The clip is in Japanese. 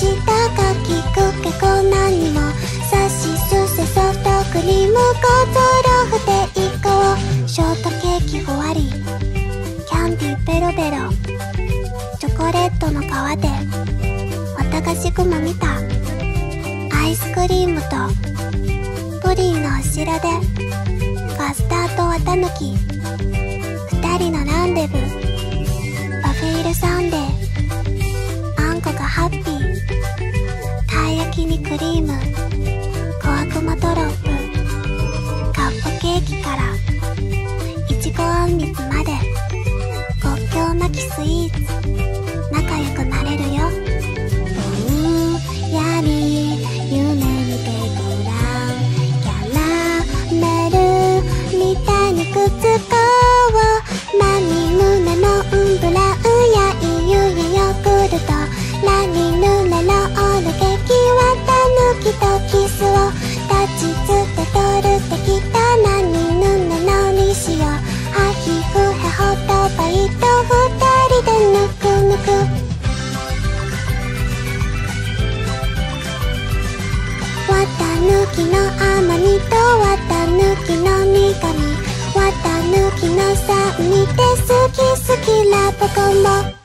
したかきくけこ何もさしすせソフトクリームゴゾロフテイコショートケーキ終わり。キャンディーベロベロ。チョコレートの皮で。綿菓子雲見た。アイスクリームと。プリンの後ろで。カスタード綿抜き。クリーム小悪魔ドロップカップケーキからいちごあんみつまで国境なきスイーツ。ぬきの甘みとわたぬきの苦みわたぬきの酸味で好き好きラブコンボ